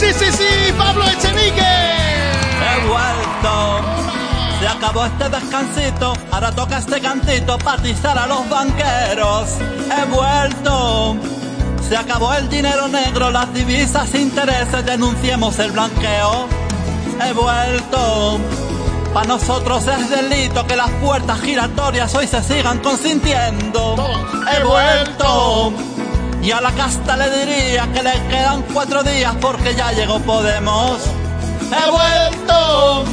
Sí, sí, sí, Pablo Echenique. He vuelto. Se acabó este descansito, ahora toca este cantito para atizar a los banqueros. He vuelto. Se acabó el dinero negro, las divisas, intereses, denunciemos el blanqueo. He vuelto. Para nosotros es delito que las puertas giratorias hoy se sigan consintiendo. He vuelto. Y a la casta le diría que le quedan cuatro días porque ya llegó Podemos. He vuelto.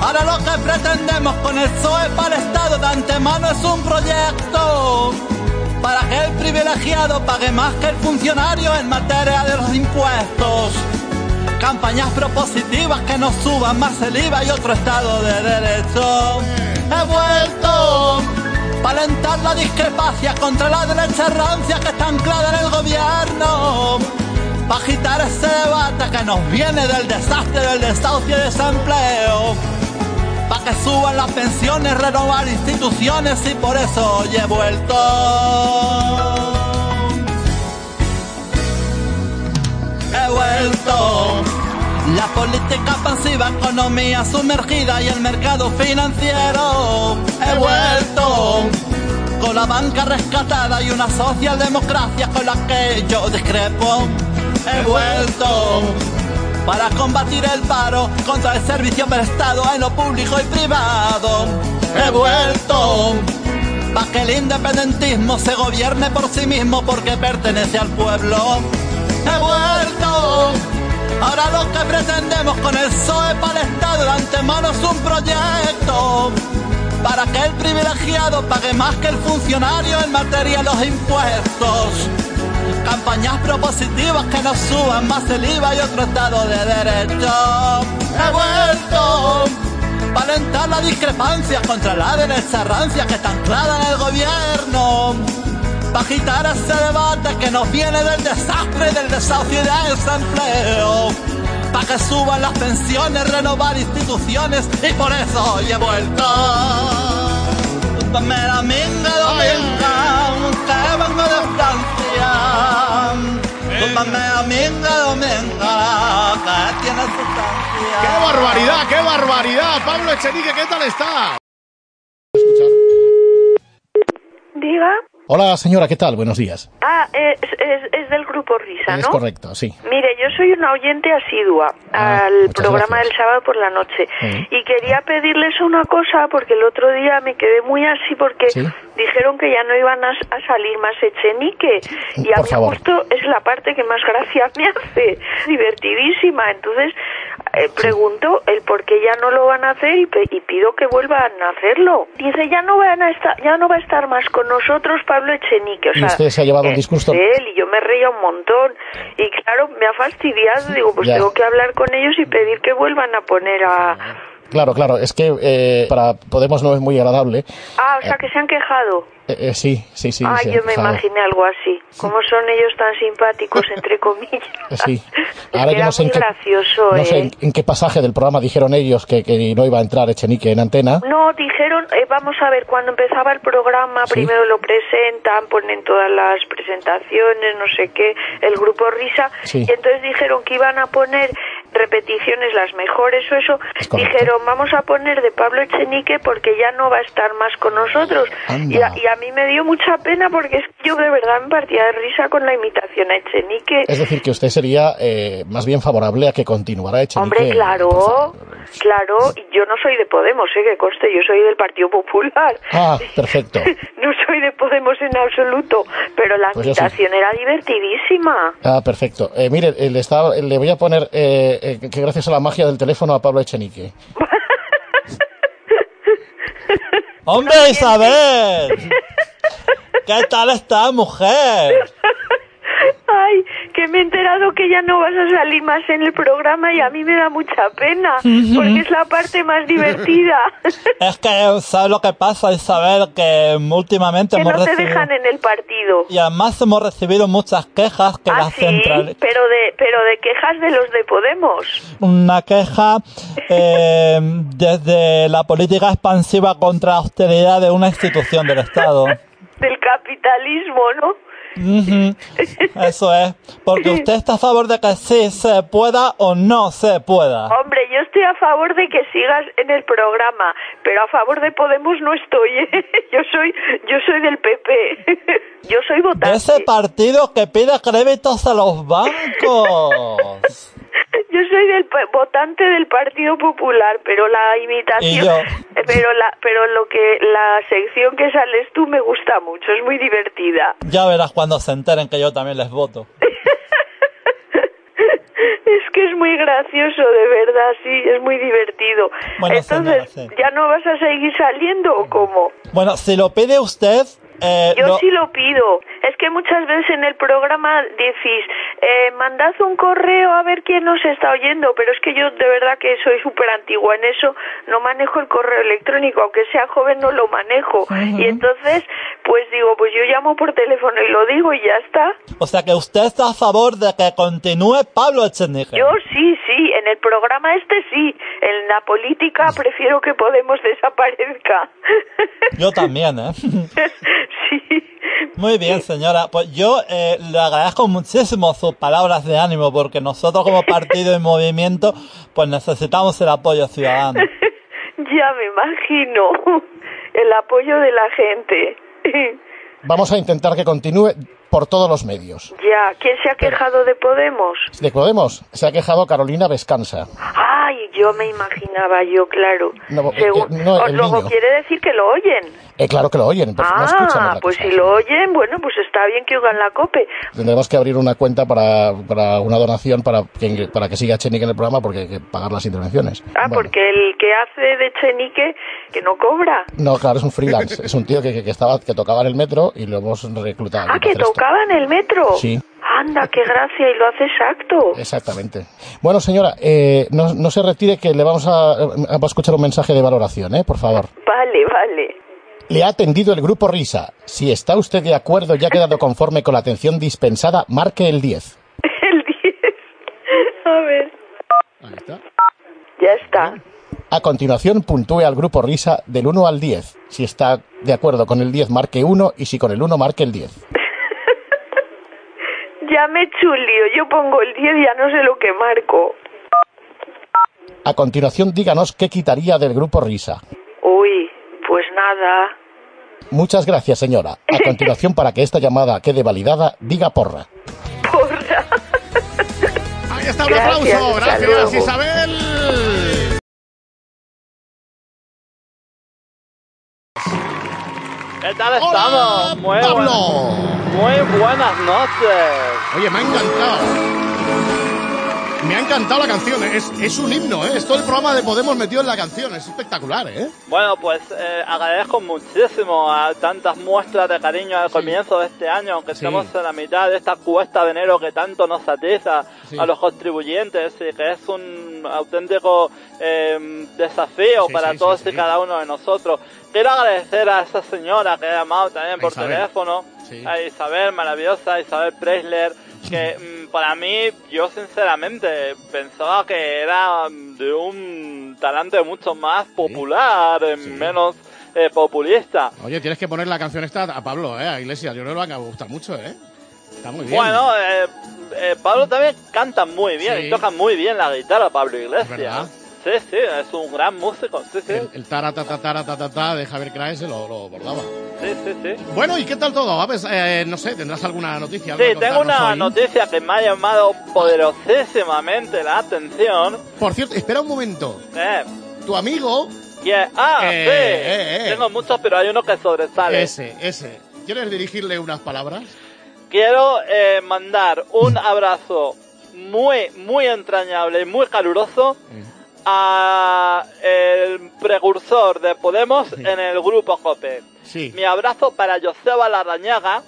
Ahora lo que pretendemos con el PSOE para el Estado de antemano es un proyecto para que el privilegiado pague más que el funcionario en materia de los impuestos. Campañas propositivas que nos suban más el IVA y otro Estado de Derecho. He vuelto para alentar la discrepancia contra la derecha rancia que está anclada en el gobierno. Para agitar ese debate que nos viene del desastre del desahucio y desempleo. Para que suban las pensiones, renovar instituciones y por eso hoy he vuelto. He vuelto. La política pasiva, economía sumergida y el mercado financiero. He vuelto. Con la banca rescatada y una socialdemocracia con la que yo discrepo. He vuelto. Para combatir el paro contra el servicio prestado en lo público y privado. He vuelto. Para que el independentismo se gobierne por sí mismo porque pertenece al pueblo. He vuelto. Ahora lo que pretendemos con el PSOE para el Estado de antemano es un proyecto para que el privilegiado pague más que el funcionario en materia de los impuestos. Campañas propositivas que nos suban más el IVA y otro Estado de Derecho. He vuelto para alentar la discrepancia contra la derecha rancia que está anclada en el gobierno para agitar ese debate que nos viene del desastre, del desahucio y del desempleo. Para que suban las pensiones, renovar instituciones y por eso hoy he vuelto. Dame la minga, dominga, que vengo de Francia. Dame la minga, dominga, que tiene sustancia. ¡Qué barbaridad, qué barbaridad! Pablo Echenique, ¿qué tal está? Diga. Hola señora, ¿qué tal? Buenos días. Ah, es, es, es del grupo Risa, Es ¿no? correcto, sí. Mire, yo soy una oyente asidua Ah, al programa gracias. del sábado por la noche Sí. y quería pedirles una cosa porque el otro día me quedé muy así porque Sí. dijeron que ya no iban a, a salir más Echenique y a Por mí favor. justo es la parte que más gracia me hace, divertidísima. Entonces eh, pregunto el por qué ya no lo van a hacer y, y pido que vuelvan a hacerlo. Dice ya no van a estar, ya no va a estar más con nosotros Pablo Echenique. O ¿Y sea, usted se ha llevado un es disgusto? él y yo me reía un montón y claro me ha fastidiado digo pues Ya. tengo que hablar con ellos y pedir que vuelvan a poner a Claro, claro, es que eh, para Podemos no es muy agradable. ah o sea que se han quejado Eh, eh, sí, sí, sí. ah sí, yo me imaginé algo así como son ellos tan simpáticos entre comillas Eh, Sí. Ahora yo no sé, en qué, gracioso no sé en, en qué pasaje del programa dijeron ellos que, que no iba a entrar Echenique en antena. No, dijeron, vamos a ver, cuando empezaba el programa, Sí. primero lo presentan, ponen todas las presentaciones, no sé qué, el grupo Risa, Sí. y entonces dijeron que iban a poner repeticiones las mejores o eso, Es dijeron, vamos a poner de Pablo Echenique porque ya no va a estar más con nosotros. Y a, y a mí me dio mucha pena porque es que yo de verdad me partía de risa con la imitación a Echenique. Es decir, que usted sería eh, más bien favorable a que continuara Echenique. Hombre, claro, claro, yo no soy de Podemos, ¿eh? que conste, yo soy del Partido Popular. Ah, perfecto. no soy de Podemos en absoluto, pero la Pues sí. invitación era divertidísima. Ah, perfecto. Eh, mire, eh, le, estaba- le voy a poner eh, eh, que gracias a la magia del teléfono a Pablo Echenique. ¡Hombre, Isabel! ¿Qué tal está, mujer? Ay, que me he enterado que ya no vas a salir más en el programa y a mí me da mucha pena, porque es la parte más divertida. Es que, ¿sabes lo que pasa, Isabel? Que últimamente que hemos no te recibido... dejan en el partido. Y además hemos recibido muchas quejas que Ah, la sí, pero de, pero de quejas de los de Podemos. Una queja eh, desde la política expansiva contra la austeridad de una institución del Estado. del capitalismo, ¿no? Eso es. Porque usted está a favor de que sí se pueda o no se pueda. Hombre, yo estoy a favor de que sigas en el programa, pero a favor de Podemos no estoy. ¿eh? Yo soy, yo soy del PP. Yo soy De votante. ese partido que pide créditos a los bancos. Yo soy del votante del Partido Popular, pero la imitación, pero la, pero lo que la sección que sales tú me gusta mucho, es muy divertida. Ya verás cuando se enteren que yo también les voto. Es que es muy gracioso, de verdad, sí, es muy divertido. Bueno, Entonces, señora, sí. ¿ya no vas a seguir saliendo o cómo? Bueno, si lo pide usted, eh, Yo sí lo pido. Es que muchas veces en el programa decís, eh, mandad un correo a ver quién nos está oyendo, pero es que yo de verdad que soy súper antigua en eso, no manejo el correo electrónico, aunque sea joven no lo manejo. Y entonces, pues digo, pues yo llamo por teléfono y lo digo y ya está. o sea que usted está a favor de que continúe Pablo Echenique. Yo sí, sí, en el programa este sí, en la política prefiero que Podemos desaparezca. Yo también, ¿eh? sí. Muy bien, señora. Pues yo eh, le agradezco muchísimo sus palabras de ánimo porque nosotros como partido y movimiento pues necesitamos el apoyo ciudadano. Ya me imagino el apoyo de la gente. Vamos a intentar que continúe por todos los medios. Ya, ¿quién se ha quejado de Podemos? De Podemos se ha quejado Carolina Vescansa. Yo me imaginaba yo, claro. No, eh, Según- eh, no, luego niño. quiere decir que lo oyen. Eh, claro que lo oyen, pero no escuchan ah, pues cosa. si lo oyen, bueno, pues está bien que oigan la cope. Tendremos que abrir una cuenta para, para una donación para que, para que siga Chenique en el programa porque hay que pagar las intervenciones. Ah, Bueno. porque el que hace de Chenique, que no cobra. No, claro, es un freelance. es un tío que, que, que estaba, que tocaba en el metro y lo hemos reclutado. Ah, que hacer esto. tocaba en el metro. Sí. Anda, qué gracia, y lo hace exacto. Exactamente. Bueno, señora, eh, no, no se retire que le vamos a, a escuchar un mensaje de valoración, ¿eh? Por favor. Vale, vale. Le ha atendido el grupo Risa. Si está usted de acuerdo y ha quedado conforme con la atención dispensada, marque el 10. El 10. A ver. Ahí está. Ya está. A continuación, puntúe al grupo Risa del 1 al 10. Si está de acuerdo con el 10, marque 1 y si con el 1, marque el 10. Me he hecho un lío. Yo pongo el 10 y ya no sé lo que marco. A continuación, díganos qué quitaría del grupo Risa. Uy, pues nada. Muchas gracias, señora. A continuación, para que esta llamada quede validada, diga porra. Porra. Ahí está un Gracias, aplauso. Gracias. Isabel. ¿Qué tal Hola, estamos? Muy, Pablo. buenas- muy buenas noches. Oye, me ha encantado. Me ha encantado la canción. ¿eh? Es, es un himno, ¿eh? Es todo el programa de Podemos metido en la canción. Es espectacular, ¿eh? Bueno, pues eh, agradezco muchísimo a tantas muestras de cariño al comienzo de este año, aunque Sí. estemos en la mitad de esta cuesta de enero que tanto nos atiza Sí. a los contribuyentes y que es un auténtico eh, desafío para todos y cada uno de nosotros. Quiero agradecer a esa señora que ha llamado también por Isabel. teléfono, Sí. a Isabel, maravillosa Isabel Preisler, que mm, para mí, yo sinceramente pensaba que era mm, de un talante mucho más popular, Sí. menos eh, populista. Oye, tienes que poner la canción esta a Pablo, ¿eh? A Iglesias. Yo creo que le va a gustar mucho, ¿eh? Está muy bien. Bueno, eh, eh, Pablo también canta muy bien Sí. y toca muy bien la guitarra, Pablo Iglesias. Sí, sí, es un gran músico, sí, sí, El, el de Javier Craes se lo, lo bordaba. sí, sí, sí. Bueno, ¿y qué tal todo? A ver, eh, no sé, ¿tendrás alguna noticia? Sí, tengo una hoy? noticia que me ha llamado poderosísimamente la atención. Por cierto, espera un momento. Eh, Tu amigo, ah, Eh, sí. eh. Tengo muchos, pero hay uno que sobresale. ese, ese. ¿Quieres dirigirle unas palabras? Quiero eh, mandar un abrazo muy, muy entrañable y muy caluroso a el precursor de Podemos Sí. en el grupo COPE. Sí. Mi abrazo para Joseba Larrañaga,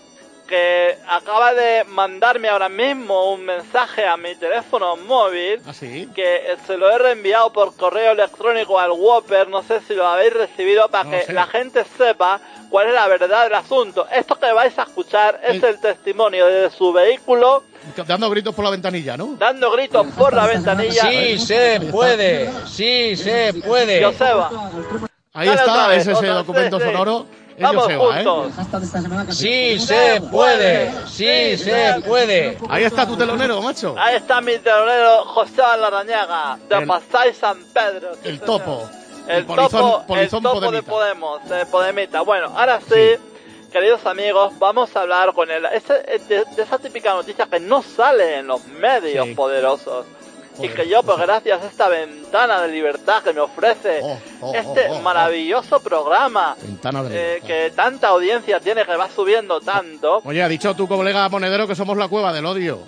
que acaba de mandarme ahora mismo un mensaje a mi teléfono móvil, ¿Ah, sí? que se lo he reenviado por correo electrónico al Whopper, no sé si lo habéis recibido, para No que sé. la gente sepa cuál es la verdad del asunto. Esto que vais a escuchar es El- el testimonio de su vehículo, Dando gritos por la ventanilla, ¿no? dando gritos por la ventanilla. Sí se puede, sí se puede. Joseba, Ahí Dale está, vez, es ese documento sí, sí. sonoro. Vamos se va, ¿eh? juntos. Sí se puede, sí se puede. Ahí está tu telonero, macho. Ahí está mi telonero José Larrañaga, de El- Pasay San Pedro. sí, El señor. topo. El, polizón- topo, el topo de. Podemos, de Podemita. Bueno, ahora sí, queridos amigos, vamos a hablar con el, ese- de, de esa típica noticia que no sale en los medios Sí. poderosos. Y que yo, pues gracias a esta ventana de libertad que me ofrece Oh, oh, este oh, oh. maravilloso programa, eh, que tanta audiencia tiene, que va subiendo tanto. Oye, ha dicho tu colega Monedero que somos la cueva del odio.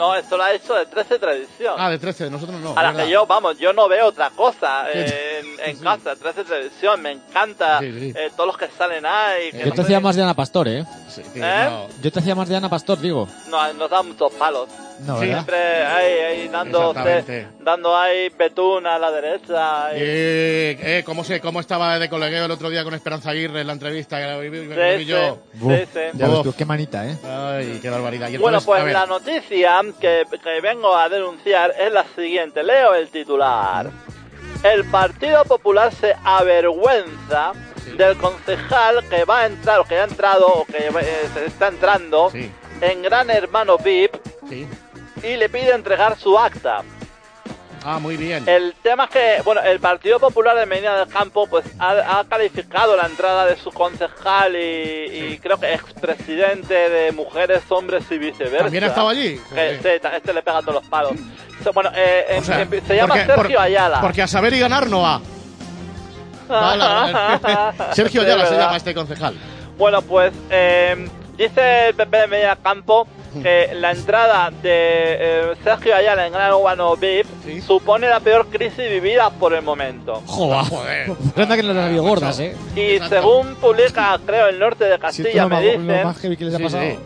No, esto lo ha hecho de 13 Tradición. Ah, de 13, nosotros no. A la que yo, vamos, yo no veo otra cosa eh, en, en Sí. casa, 13 televisión, me encanta Sí, sí. eh, todos los que salen ahí. que Yo no te sé, hacía más de Ana Pastor, ¿eh? ¿Eh? no. Yo te hacía más de Ana Pastor, digo. no, nos da muchos palos. No. Siempre ahí, ahí dando, dando ahí betún a la derecha. y- Eh, eh, ¿cómo, se, ¿Cómo estaba de colegueo el otro día con Esperanza Aguirre en la entrevista? Que la vi- yo. sí, sí. Ya ves tú, qué manita, ¿eh? Ay, qué barbaridad. Y Bueno, entonces, pues la noticia que, que vengo a denunciar es la siguiente. Leo el titular. El Partido Popular se avergüenza Sí. del concejal que va a entrar o que ha entrado o que eh, se está entrando Sí, en Gran Hermano VIP sí. Y le pide entregar su acta. Ah, muy bien. El tema es que, bueno, el Partido Popular de Medina del Campo pues ha, ha calificado la entrada de su concejal y, y creo que expresidente de mujeres, hombres y viceversa. ¿También ha estado allí? Que, sí, este le pega todos los palos. Bueno, eh, O en- sea, en- se llama porque- Sergio por- Ayala. Porque a saber y ganar no va. Sergio Sí, Ayala se llama este concejal. Bueno, pues eh, dice el PP de Medina del Campo que la entrada de eh, Sergio Ayala en Gran Urbano VIP Sí. supone la peor crisis vivida por el momento. Joder. Joder. Anda que no las gordas, ¿eh? Y Exacto. según publica, creo, el norte de Si esto Castilla, lo me lo más que les ha Sí, pasado. sí.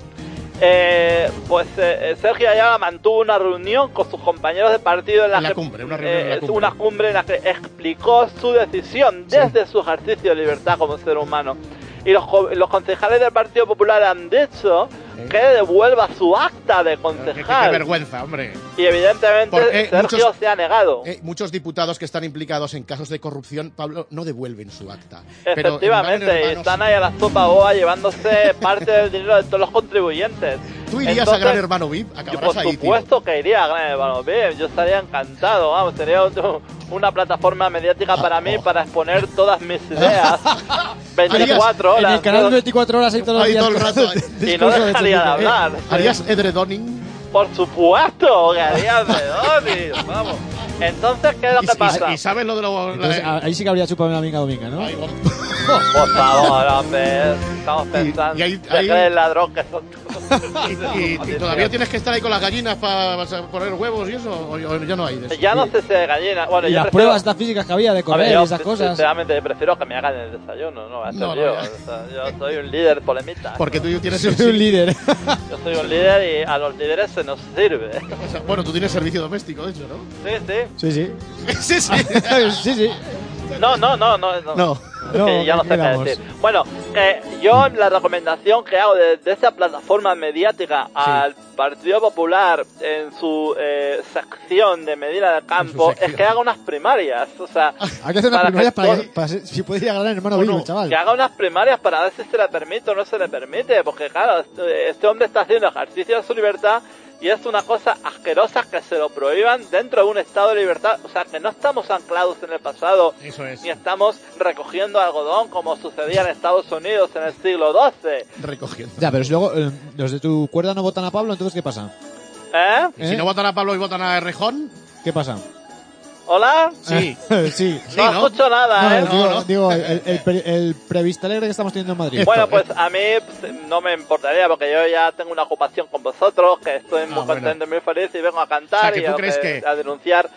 eh, pues eh, Sergio Ayala mantuvo una reunión con sus compañeros de partido en la, En la que cumbre, una reunión en la eh, cumbre. una cumbre en la que explicó su decisión desde su ejercicio de libertad como ser humano. Y los, los concejales del Partido Popular han dicho Eh. que devuelva su acta de Qué, qué concejal. vergüenza, hombre. y evidentemente Porque, eh, Sergio muchos- se ha negado. Eh, muchos diputados que están implicados en casos de corrupción, Pablo, no devuelven su acta. Pero en Efectivamente, Hermano están ahí a la sopa boa llevándose parte del dinero de todos los contribuyentes. ¿Tú irías a Entonces, Gran Hermano VIP? Yo, por ahí, tío. supuesto que iría a Gran Hermano VIP, yo estaría encantado, vamos, sería otro- una plataforma mediática para mí oh. para exponer todas mis ideas 24 En horas el canal ¿no? 24 horas ahí todos los días. todo el rato, ahí. y no dejaría de hablar. ¿Harías edredoning? Por supuesto que haría de Donis, vamos. Entonces, ¿qué es lo Y, que y- pasa? y sabes lo de lo... Entonces, la- ahí sí que habría chupado una amiga dominga, ¿no? Por favor, hombre, estamos pensando y ahí- ahí- el ladrón que son... y, y- y todavía tienes que estar ahí con las gallinas para poner huevos y eso, o, o ya no hay de eso. Ya no sé si de gallina. Bueno, Y yo las prefiero- pruebas físicas que había de ver, yo, y esas cosas. Sinceramente, prefiero que me hagan el desayuno, ¿no? Va a ser No, no, yo. ya. O sea, yo soy un líder polemita. Porque tú tienes Soy sí, un líder. Yo soy un líder y a los líderes se nos sirve. o sea, bueno, tú tienes servicio doméstico, de hecho, ¿no? Sí, sí. Sí, sí. sí, sí. sí, sí. No, no, no, no. no. No. No, que ya no sé qué decir. Bueno, que yo la recomendación que hago desde esa plataforma mediática al Partido Popular en su eh, sección de Medina del Campo es que haga unas primarias. O sea, Hay que hacer unas Para primarias que para, para si puede ir a hermano Bueno, vivo, chaval. Que haga unas primarias para ver si se le permite o no se le permite, porque claro, este, este hombre está haciendo ejercicio de su libertad y es una cosa asquerosa que se lo prohíban dentro de un estado de libertad. O sea, que no estamos anclados en el pasado, Eso es. ni estamos recogiendo algodón como sucedía en Estados Unidos en el siglo XII. Recogiendo. Ya, pero si luego eh, los de tu cuerda no votan a Pablo, entonces ¿qué pasa? ¿Eh? ¿Y si ¿Eh? no votan a Pablo y votan a Rejón? ¿Qué pasa? ¿Hola? Sí. sí. No, ¿no? escucho nada, No, ¿eh? no, digo, no. digo, el, el, pre- el prevista alegre que estamos teniendo en Madrid. Bueno, pues a mí pues, no me importaría porque yo ya tengo una ocupación con vosotros, que estoy muy Ah, bueno. contento y muy feliz y vengo a cantar O sea, que y tú a, crees eh, que- a denunciar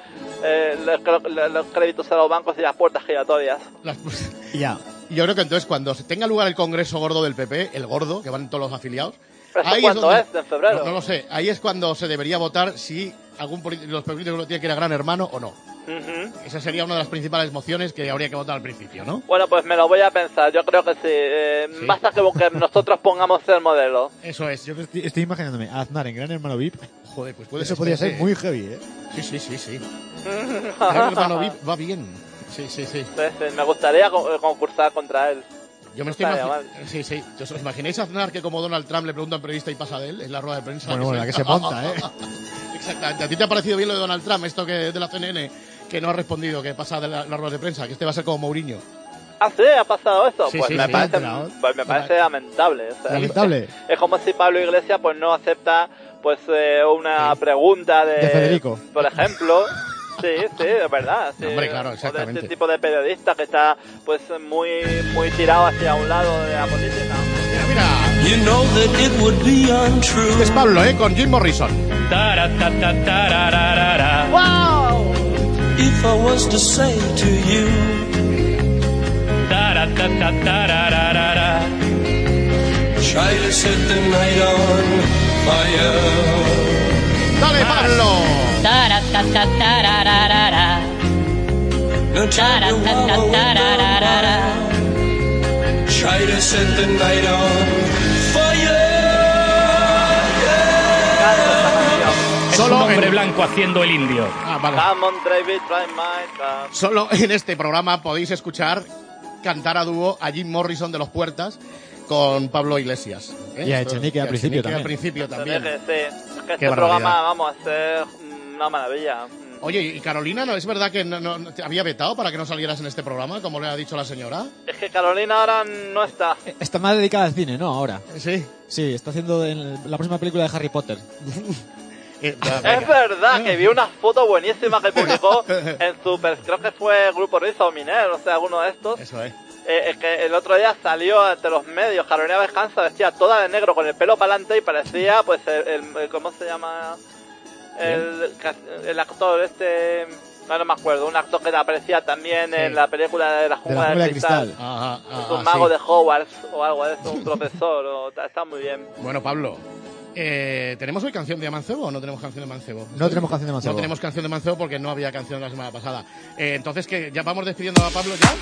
eh, los, los- los créditos a los bancos y las puertas giratorias. Las- Ya. Yo creo que entonces cuando se tenga lugar el congreso gordo del PP, el gordo, que van todos los afiliados, ¿Eso ahí cuándo donde- es? ¿En febrero? No, no lo sé. Ahí es cuando se debería votar si algún político, los políticos tienen que ir a Gran Hermano o no. Ujú. Esa sería una de las principales mociones que habría que votar al principio, ¿no? Bueno, pues me lo voy a pensar. Yo creo que sí. Eh, Sí. Basta que, que nosotros pongamos el modelo. Eso es. Yo estoy, estoy imaginándome a Aznar en Gran Hermano VIP. Joder, pues puede Eso podría ser muy heavy, ¿eh? Sí, sí, sí, sí. Gran Hermano VIP va bien. Sí, sí, sí. Sí, me gustaría eh, concursar contra él. Yo me estoy. Sí, sí. ¿Os imagináis a Aznar que como Donald Trump le pregunta a un periodista y pasa de él en la rueda de prensa? Bueno, bueno, la que se monta, ¿eh? Exactamente. ¿A ti te ha parecido bien lo de Donald Trump, esto que de la CNN, que no ha respondido, que pasa de la, la rueda de prensa, que este va a ser como Mourinho? Ah, sí, ha pasado eso. Sí, pues, sí, me sí, parece, enterado. pues me parece lamentable. o sea, Lamentable. Es como si Pablo Iglesias pues no acepta pues eh, una pregunta de, De Federico. por ejemplo. Sí, sí, es verdad. sí. Hombre, claro, O exactamente. de este tipo de periodista que está pues muy muy tirado hacia un lado de la política. Mira, mira. You know that it would be untrue. Es Pablo, ¿eh? Con Jim Morrison. if I was to say to you. Try to set the night on fire. Dale, ah. Try to set the night on Es un Solo hombre en- blanco haciendo el indio. Ah, vale. Come on, David, try my. Solo en este programa podéis escuchar cantar a dúo a Jim Morrison de los Puertas con Pablo Iglesias. ¿eh? Y a Echenique al y a principio Echenique al también. principio también. Sí. Es que este Qué programa barbaridad. vamos a ser una maravilla. Oye, ¿y Carolina no es verdad que no, no- te había vetado para que no salieras en este programa, como le ha dicho la señora? Es que Carolina ahora no está. Está más dedicada al cine, ¿no? Ahora. Sí. Sí, está haciendo en la próxima película de Harry Potter. Eh, Es verdad que vi una foto buenísima que publicó en su, per- creo que fue Grupo Risa o Miner, o sea, alguno de estos. Eso es. Eh, que el otro día salió ante los medios, Carolina Vescanza vestía toda de negro con el pelo para adelante y parecía, pues, el, el- el- ¿cómo se llama? El, el actor este, no, no me acuerdo, un actor que aparecía también Sí. en la película de la De la jungla de cristal. cristal. Ajá, Es ajá, un mago sí. de Hogwarts o algo de eso, un profesor, o, está muy bien. Bueno, Pablo, eh, ¿tenemos hoy canción de Mancebo o no tenemos canción de Mancebo? No tenemos canción de Mancebo. No tenemos canción de Mancebo porque no había canción la semana pasada. Eh, entonces, que ¿Ya vamos despidiendo a Pablo ya?